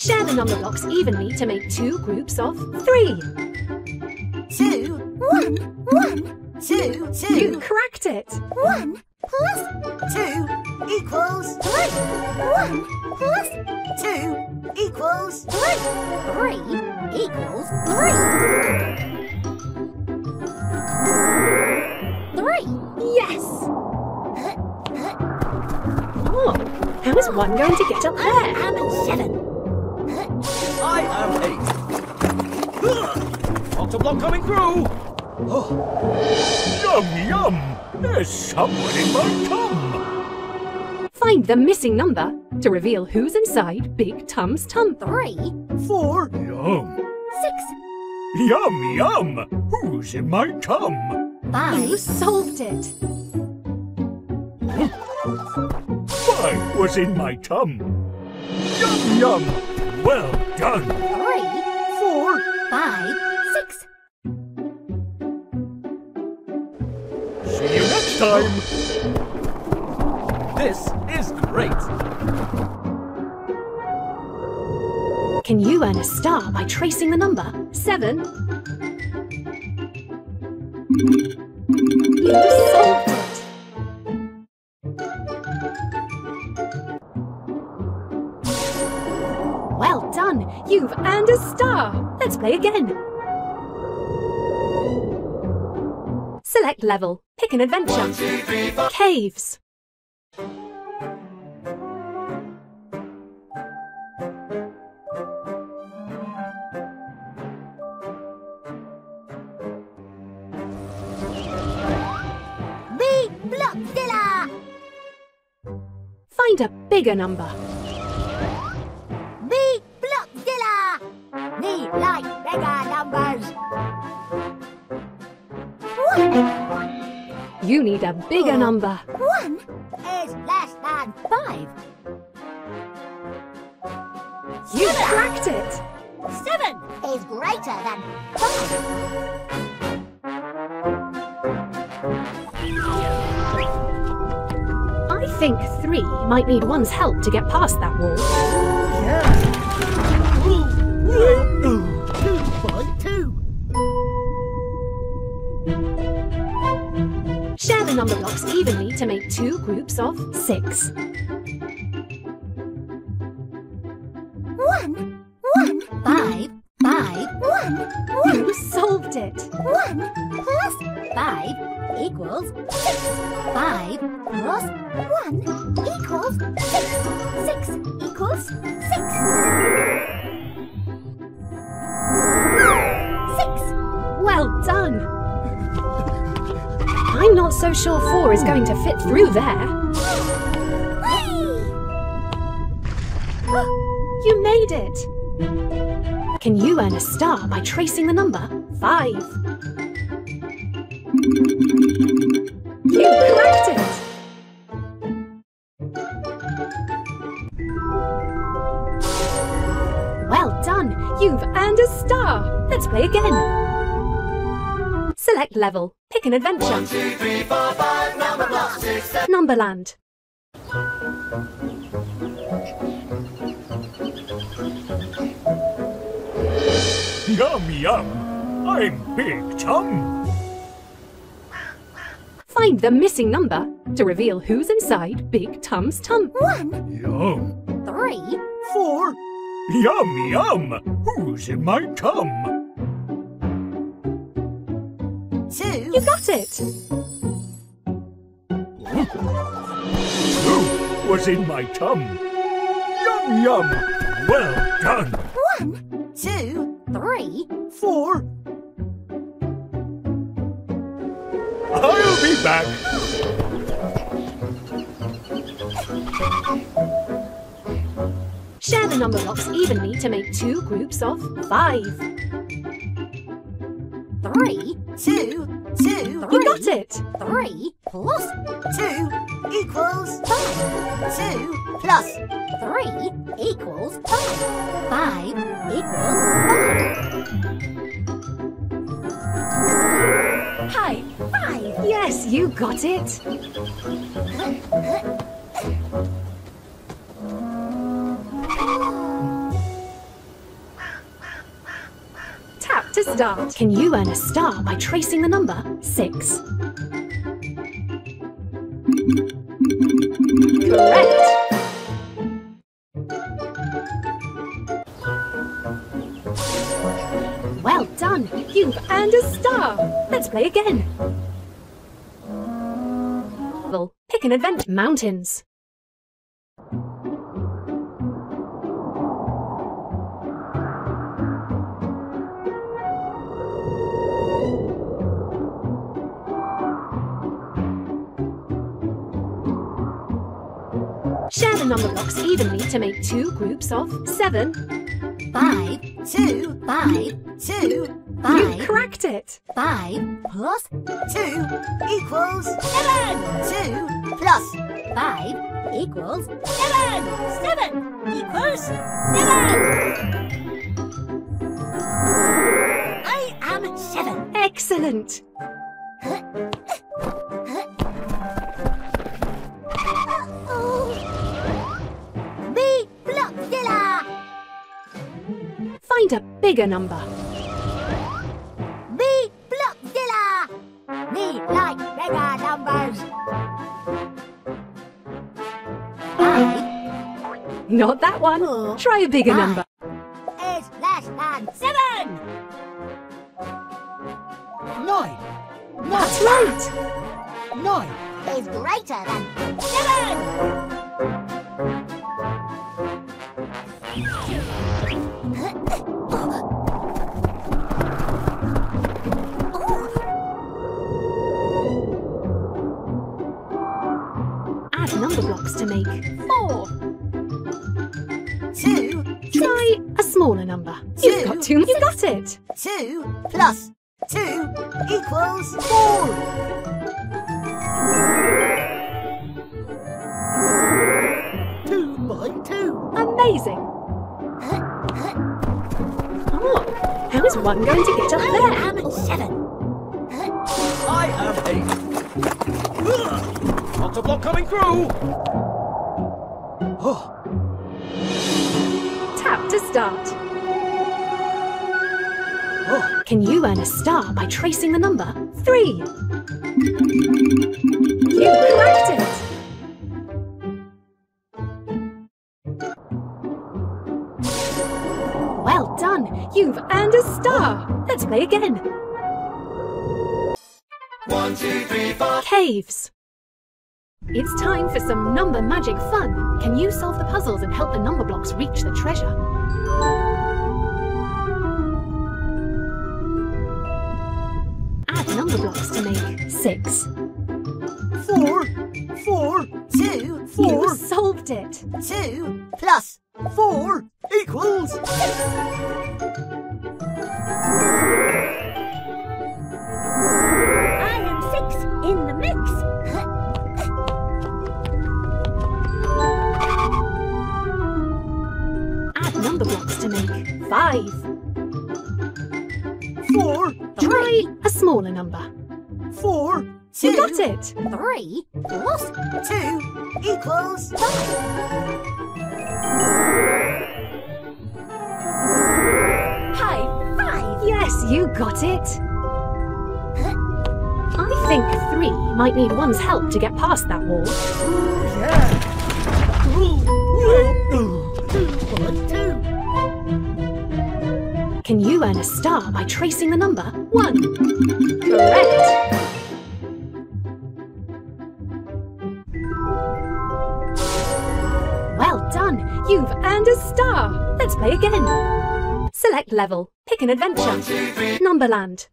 Share the number blocks evenly to make two groups of three. Two, one, one, two, two. You cracked it. One plus two equals three. One plus two equals three. Three equals three. Three. Yes! Oh, how is one going to get up there? I'm at seven. I am eight. Octoblock coming through. Oh. Yum, yum! There's someone in my tum! Find the missing number to reveal who's inside Big Tum's tum. Three, Four. Yum! six, Yum, yum! Who's in my tum? You five, solved it. Five was in my tum. Yum, yum! Well done! three, Four. five, six. See you next time! This is great. Can you earn a star by tracing the number? Seven. You solved it. Well done. You've earned a star. Let's play again. Select level. Pick an adventure. Caves. Find a bigger number. Big Blockzilla! Me like bigger numbers. One, You need a bigger number. one is less than five. You cracked it. Seven is greater than five. Think three might need one's help to get past that wall. Two by two. Share the number blocks evenly to make two groups of six. Is going to fit through there. You made it. Can you earn a star by tracing the number five? You cracked it. Well done. You've earned a star. Let's play again. Select level. Pick an adventure. Numberland. Yum, yum! I'm Big Tum! Find the missing number to reveal who's inside Big Tum's tum. One, Yum! three, Four. Yum, yum! Who's in my tum? two, You got it. Was in my tum? Yum, yum! Well done! one, two, three, Four. I'll be back. Share the number blocks evenly to make two groups of five. three, two, two, You got it. Three plus two equals five. Two plus three equals five. Five equals five. five. Yes, you got it. Tap to start. Can you earn a star by tracing the number 6? Play again. Pick an adventure. Mountains. Share the number blocks evenly to make two groups of seven. Five, two, five, two, You five. cracked it. Five plus two equals seven. Two plus five equals seven. Seven equals seven. I am seven. Excellent. B. Find a bigger number. Not that one. Oh. Try a bigger Five. number. is less than seven. Nine. That's right. Nine. Is greater than seven. Two plus two equals four. Two by two. Amazing. Oh, how is one going to get up I there? am seven. I am eight. Ugh. block coming through. Oh, Tap to start. Oh. Can you earn a star by tracing the number three? You cracked it. Well done. You've earned a star. Let's play again. One, two, three, four. Caves. It's time for some number magic fun. Can you solve the puzzles and help the number blocks reach the treasure? Number blocks to make six. Four, four, two, You solved it. two plus four Equals. I am six in the mix. Add number blocks to make five. Smaller number. four, two. You got it. Three plus two equals five. High five. Yes, you got it. I think three might need one's help to get past that wall. Two by a star by tracing the number one? Correct. Well done. You've earned a star. Let's play again. Select level. Pick an adventure. Numberland.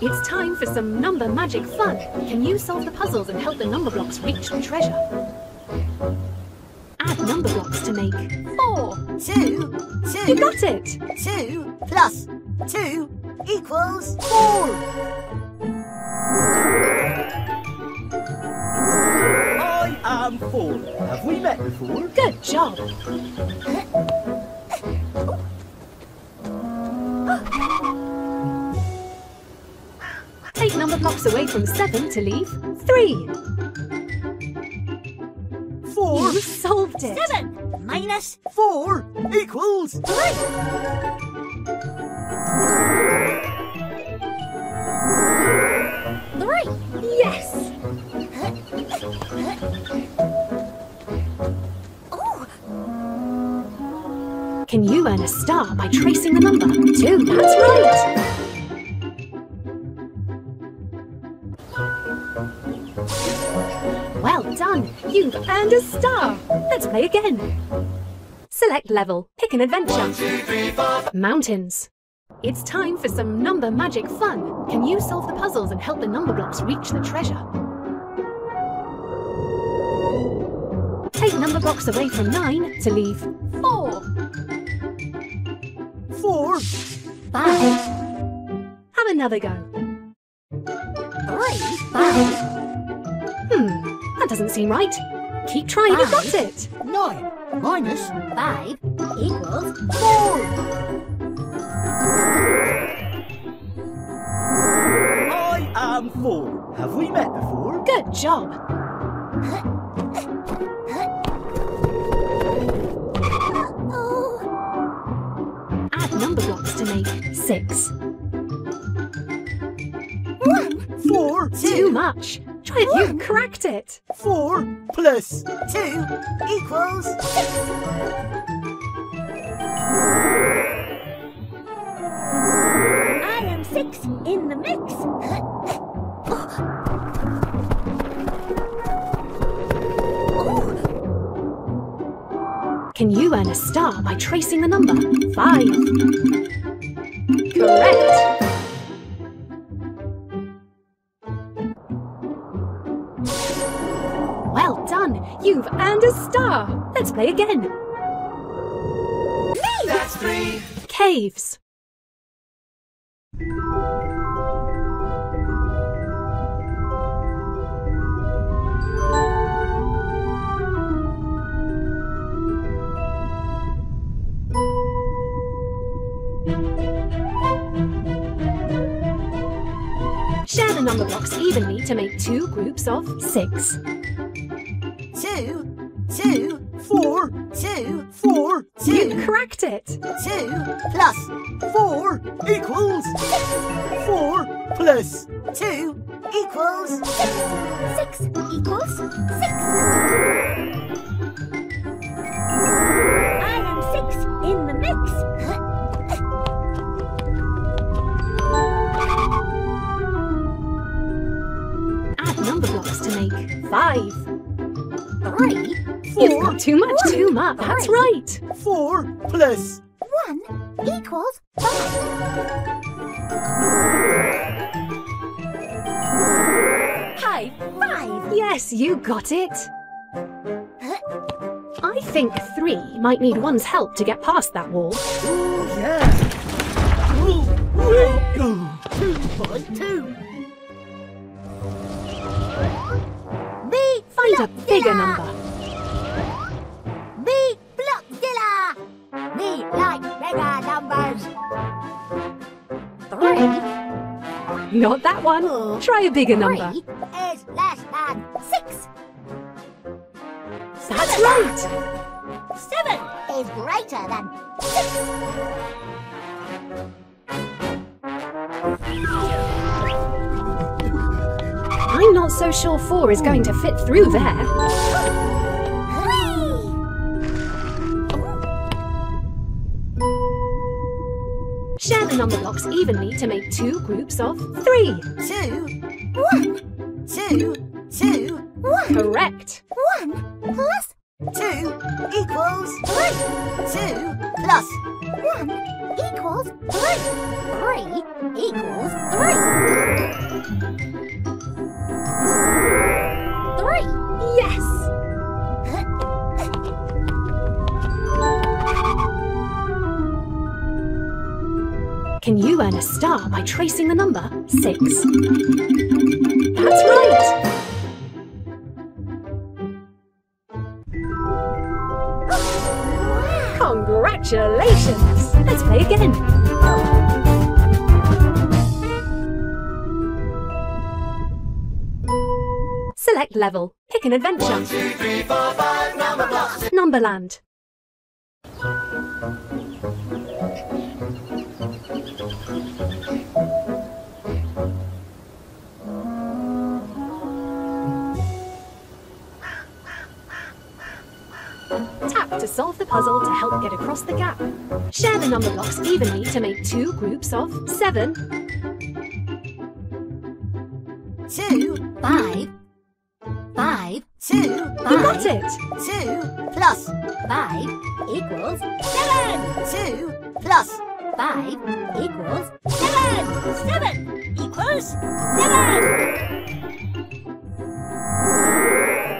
It's time for some number magic fun. Can you solve the puzzles and help the number blocks reach the treasure? Add number blocks to make four. Two, Two. You got it. two plus two equals four. I am four. Have we met before? Good job. Take number blocks away from seven to leave three. Four. You solved it. Seven minus Four equals three. Oh, Can you earn a star by tracing the number? Two. That's right. Well done. You've earned a star. Let's play again. Select level. Pick an adventure. Mountains. It's time for some number magic fun. Can you solve the puzzles and help the number blocks reach the treasure? Take number blocks away from 9 to leave 4. 4. 5. Have another go. 3. 5. Hmm, that doesn't seem right. Keep trying, you got it. 9 minus 5 equals 4. Have we met before? Good job. oh, Add number blocks to make six. one. Four. Too much. Try if you've cracked it. Four plus Two equals I am six in the mix. Can you earn a star by tracing the number five? Correct. Well done. You've earned a star. Let's play again. That's three. Caves. Number blocks evenly to make two groups of six. Two, two, two, Four. You cracked it. two plus Four equals four plus two equals six. Six equals six. I am six in the mix. Blocks to make five. Three, You've too much, too much. That's right. four plus one equals five. High five. Yes, you got it. I think three might need one's help to get past that wall. Oh, yeah. Ooh, ooh, ooh. Two by two. Find a bigger number. B Blockzilla. Me like bigger numbers. Three. Not that one. Try a bigger number. Three is less than six. That's right. Seven is greater than six. I'm not so sure four is going to fit through there. Share the number blocks evenly to make two groups of three. Two, one, two, two, one. Correct. One plus two equals three. Two plus one equals three. Three equals three. Three. Can you earn a star by tracing the number six? That's right. Congratulations. Let's play again. Select level. Pick an adventure. Numberland. To solve the puzzle to help get across the gap. Share the number blocks evenly to make two groups of seven. Two, five. Five, You got it! Two plus five equals seven. Two plus five equals seven. Seven equals seven.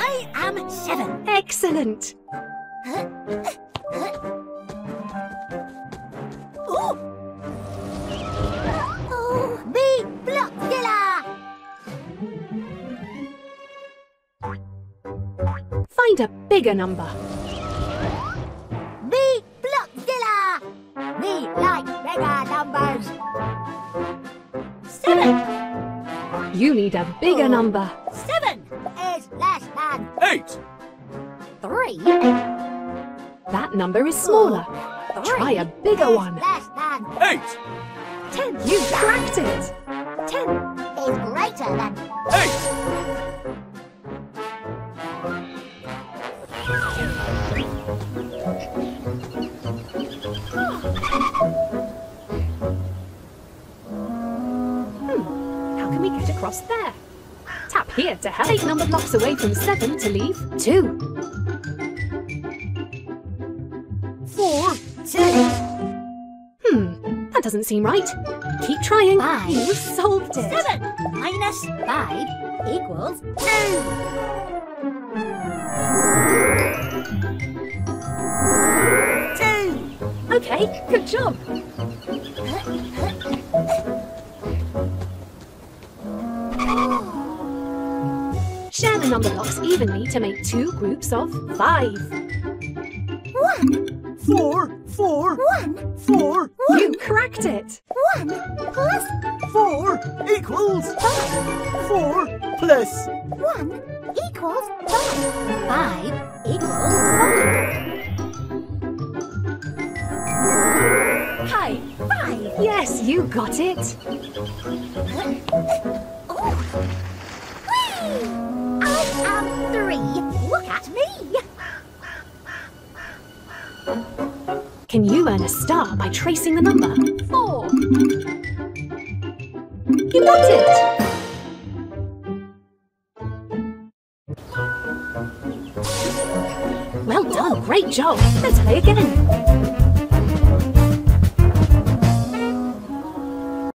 I am seven. Excellent! Find a bigger number. Me block killer! Me like bigger numbers. Seven. You need a bigger oh. number. Seven is less than Eight. three. That number is smaller. Try a bigger is one. Less than Eight. Ten. You cracked it! ten is greater than Eight. Hmm. How can we get across there? Tap here to help. Take number blocks away from seven to leave two. Doesn't seem right. Keep trying. Five. You solved it. Seven minus five equals two. Two. Okay, good job. Share the number blocks evenly to make two groups of five. One. Four, four, One. four, It. One plus four equals five. four plus One equals five. Five equals five. High Five. Yes, you got it. Oh. I am three. Look at me. Can you earn a star by tracing the number? You got it. Well done. Great job. Let's play again.